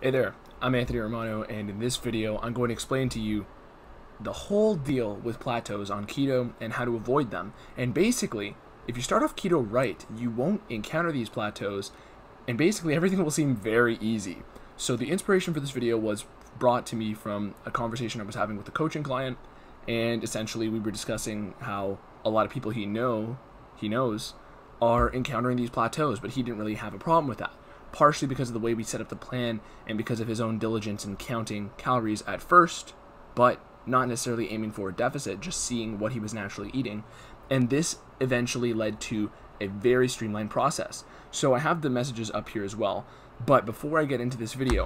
Hey there, I'm Anthony Romano, and in this video, I'm going to explain to you the whole deal with plateaus on keto and how to avoid them. And basically, if you start off keto right, you won't encounter these plateaus, and basically everything will seem very easy. So the inspiration for this video was brought to me from a conversation I was having with a coaching client, and essentially we were discussing how a lot of people he know he knows are encountering these plateaus, but he didn't really have a problem with that partially because of the way we set up the plan and because of his own diligence in counting calories at first, but not necessarily aiming for a deficit, just seeing what he was naturally eating. And this eventually led to a very streamlined process. So I have the messages up here as well. But before I get into this video,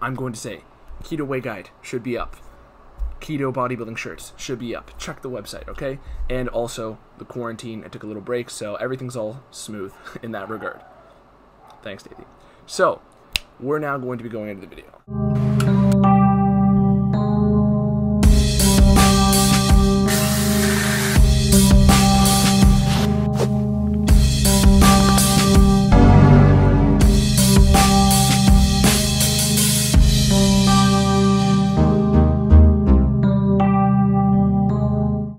I'm going to say Keto Whey Guide should be up. Keto bodybuilding shirts should be up. Check the website, okay? And also the quarantine, I took a little break, so everything's all smooth in that regard. Thanks, Daisy. So, we're now going to be going into the video.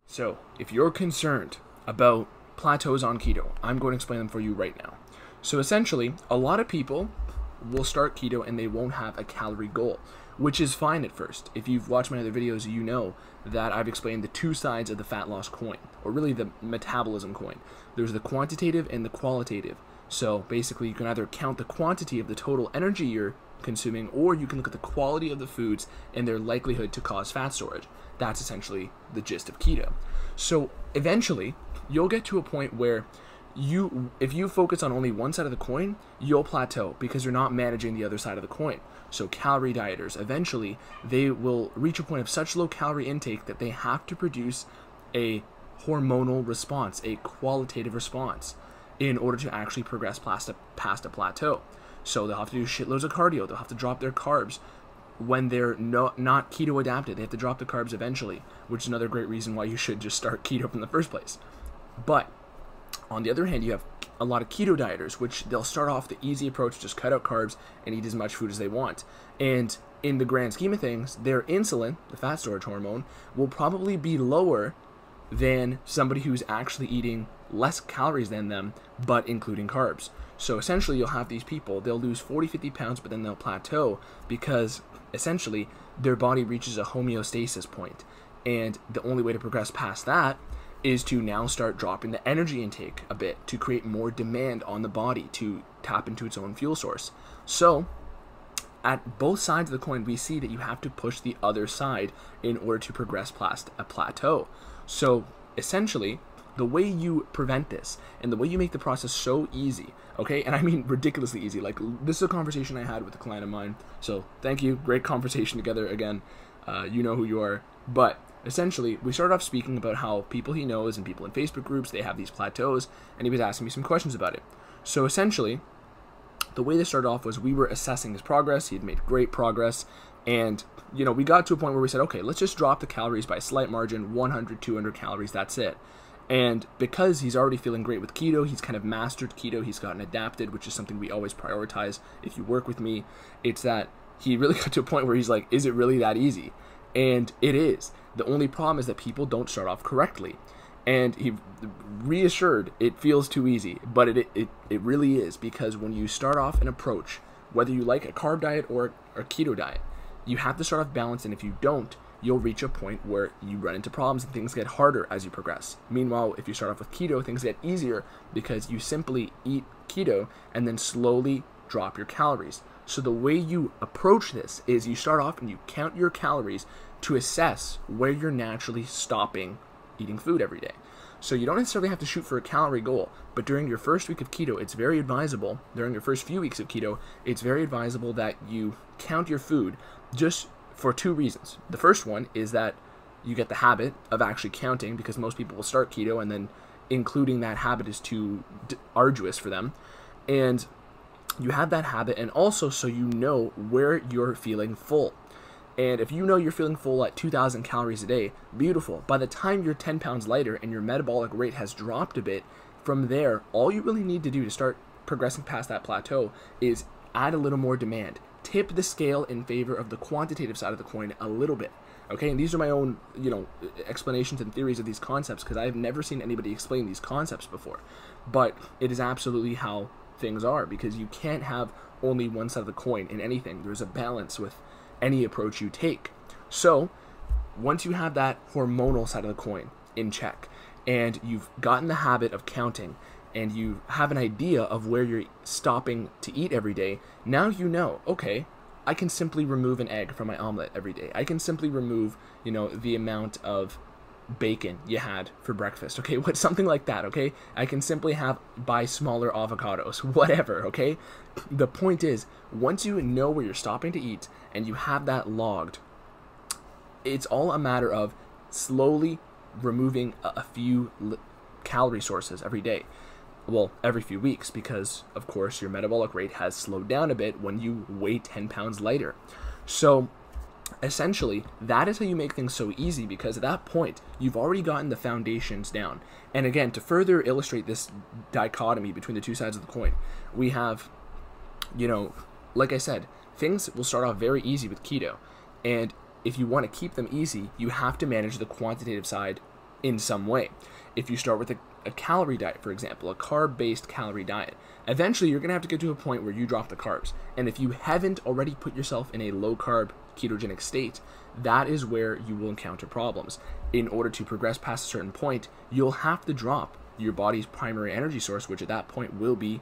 So, if you're concerned about plateaus on keto, I'm going to explain them for you right now. So, essentially, a lot of people will start keto and they won't have a calorie goal, which is fine at first. If you've watched my other videos, you know that I've explained the two sides of the fat loss coin, or really the metabolism coin. There's the quantitative and the qualitative. So, basically, you can either count the quantity of the total energy you're consuming, or you can look at the quality of the foods and their likelihood to cause fat storage. That's essentially the gist of keto. So eventually, you'll get to a point where you if you focus on only one side of the coin, you'll plateau because you're not managing the other side of the coin. So calorie dieters, eventually, they will reach a point of such low calorie intake that they have to produce a hormonal response, a qualitative response in order to actually progress past a, past a plateau. So they'll have to do shitloads of cardio. They'll have to drop their carbs when they're no, not keto adapted. They have to drop the carbs eventually, which is another great reason why you should just start keto in the first place. But on the other hand, you have a lot of keto dieters, which they'll start off the easy approach, just cut out carbs and eat as much food as they want. And in the grand scheme of things, their insulin, the fat storage hormone, will probably be lower than somebody who's actually eating less calories than them, but including carbs. So essentially, you'll have these people, they'll lose 40, 50 pounds, but then they'll plateau because essentially their body reaches a homeostasis point. And the only way to progress past that is to now start dropping the energy intake a bit to create more demand on the body to tap into its own fuel source. So, at both sides of the coin, we see that you have to push the other side in order to progress past a plateau. So, essentially, the way you prevent this and the way you make the process so easy, okay, and I mean ridiculously easy. Like, this is a conversation I had with a client of mine. So, thank you. Great conversation together again. Uh, you know who you are. But essentially, we started off speaking about how people he knows and people in Facebook groups they have these plateaus, and he was asking me some questions about it. So, essentially, the way this started off was we were assessing his progress. He had made great progress. And, you know, we got to a point where we said, okay, let's just drop the calories by a slight margin 100, 200 calories. That's it. And because he's already feeling great with keto, he's kind of mastered keto, he's gotten adapted, which is something we always prioritize if you work with me. It's that he really got to a point where he's like, is it really that easy? And it is. The only problem is that people don't start off correctly. And he reassured it feels too easy. But it, it it really is because when you start off an approach whether you like a carb diet or a keto diet you have to start off balanced. And if you don't you'll reach a point where you run into problems and things get harder as you progress. Meanwhile if you start off with keto things get easier because you simply eat keto and then slowly drop your calories so the way you approach this is you start off and you count your calories to assess where you're naturally stopping eating food every day. So you don't necessarily have to shoot for a calorie goal, but during your first week of keto, it's very advisable, during your first few weeks of keto, it's very advisable that you count your food just for two reasons. The first one is that you get the habit of actually counting because most people will start keto and then including that habit is too arduous for them. And you have that habit and also so you know where you're feeling full. And if you know you're feeling full at 2,000 calories a day, beautiful. By the time you're 10 pounds lighter and your metabolic rate has dropped a bit, from there, all you really need to do to start progressing past that plateau is add a little more demand. tip the scale in favor of the quantitative side of the coin a little bit. Okay, and these are my own, you know, explanations and theories of these concepts because I've never seen anybody explain these concepts before. But it is absolutely how things are because you can't have only one side of the coin in anything. There's a balance with any approach you take. So, once you have that hormonal side of the coin in check and you've gotten the habit of counting and you have an idea of where you're stopping to eat every day, now you know, okay, I can simply remove an egg from my omelet every day. I can simply remove, you know, the amount of bacon you had for breakfast. Okay, what something like that, okay? I can simply have buy smaller avocados, whatever, okay? The point is, once you know where you're stopping to eat and you have that logged, it's all a matter of slowly removing a, a few li- calorie sources every day well, every few weeks, because of course your metabolic rate has slowed down a bit when you weigh 10 pounds lighter. So, essentially, that is how you make things so easy because at that point, you've already gotten the foundations down. And again, to further illustrate this dichotomy between the two sides of the coin, we have, you know, like I said, things will start off very easy with keto. And if you want to keep them easy, you have to manage the quantitative side in some way. If you start with a a calorie diet, for example, a carb based calorie diet, eventually you're going to have to get to a point where you drop the carbs. And if you haven't already put yourself in a low carb ketogenic state, that is where you will encounter problems. In order to progress past a certain point, you'll have to drop your body's primary energy source, which at that point will be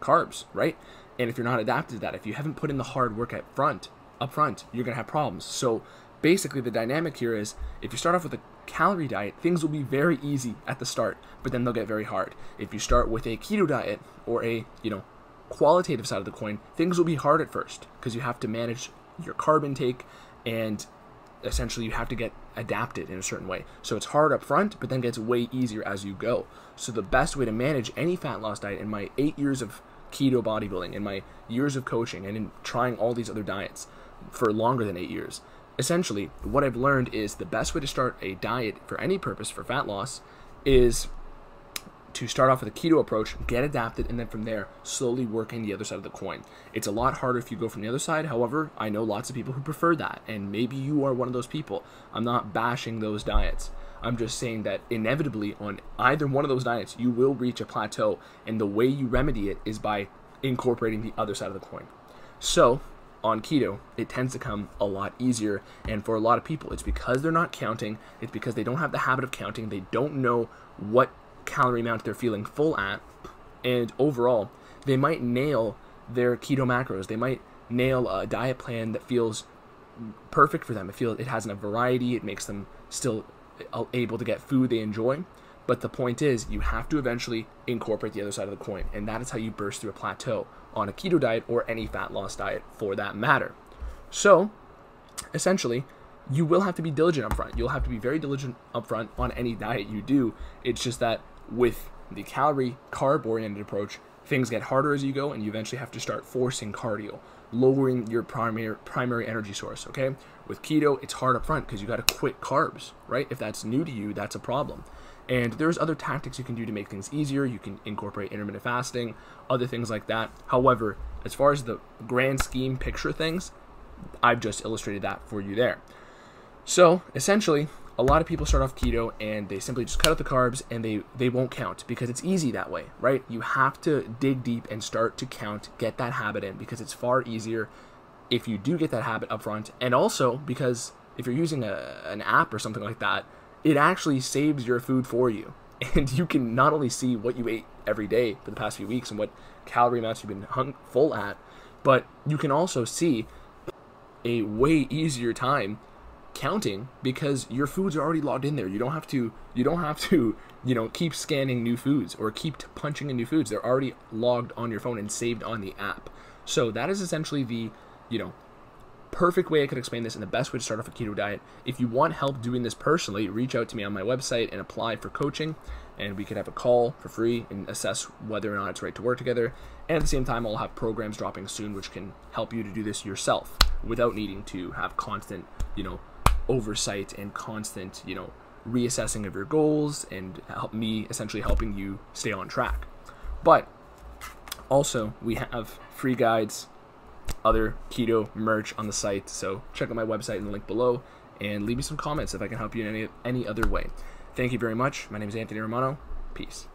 carbs, right? And if you're not adapted to that, if you haven't put in the hard work at front, up front, you're to have problems. So basically the dynamic here is if you start off with a calorie diet, things will be very easy at the start, but then they'll get very hard. If you start with a keto diet or a, you know, qualitative side of the coin, things will be hard at first because you have to manage your carb intake and essentially you have to get adapted in a certain way. So it's hard up front, but then gets way easier as you go. So the best way to manage any fat loss diet in my 8 years of keto bodybuilding, in my years of coaching and in trying all these other diets for longer than 8 years essentially, what I've learned is the best way to start a diet for any purpose for fat loss is to start off with a keto approach, get adapted, and then from there, slowly working the other side of the coin. It's a lot harder if you go from the other side. However, I know lots of people who prefer that, and maybe you are one of those people. I'm not bashing those diets. I'm just saying that inevitably, on either one of those diets, you will reach a plateau, and the way you remedy it is by incorporating the other side of the coin. So, on keto, it tends to come a lot easier. And for a lot of people, it's because they're not counting, it's because they don't have the habit of counting, they don't know what calorie amount they're feeling full at. And overall, they might nail their keto macros. They might nail a diet plan that feels perfect for them. It feels it has enough variety, it makes them still uh, able to get food they enjoy. But the point is, you have to eventually incorporate the other side of the coin, and that is how you burst through a plateau on a keto diet or any fat loss diet for that matter. So, essentially, you will have to be diligent up front. You'll have to be very diligent up front on any diet you do. It's just that with the calorie carb oriented approach, things get harder as you go, and you eventually have to start forcing cardio, lowering your primary primary energy source. Okay, with keto, it's hard up front because you got to quit carbs, right? If that's new to you, that's a problem. And there's other tactics you can do to make things easier. You can incorporate intermittent fasting, other things like that. However, as far as the grand scheme picture things, I've just illustrated that for you there. So essentially, a lot of people start off keto and they simply just cut out the carbs and they they won't count because it's easy that way, right? You have to dig deep and start to count, get that habit in because it's far easier if you do get that habit up front and also because if you're using a, an app or something like that, it actually saves your food for you. And you can not only see what you ate every day for the past few weeks and what calorie amounts you've been hung full at, but you can also see a way easier time counting because your foods are already logged in there. You don't have to you don't have to, you know, keep scanning new foods or keep punching in new foods. They're already logged on your phone and saved on the app. So that is essentially the, you know, perfect way I could explain this and the best way to start off a keto diet. If you want help doing this personally, reach out to me on my website and apply for coaching, and we could have a call for free and assess whether or not it's right to work together. And at the same time, I'll have programs dropping soon which can help you to do this yourself without needing to have constant, you know, oversight and constant, you know, reassessing of your goals and help me essentially helping you stay on track. But also, we have free guides other keto merch on the site. So check out my website in the link below and leave me some comments if I can help you in any any other way. Thank you very much. My name is Anthony Romano. Peace.